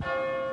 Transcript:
Bye.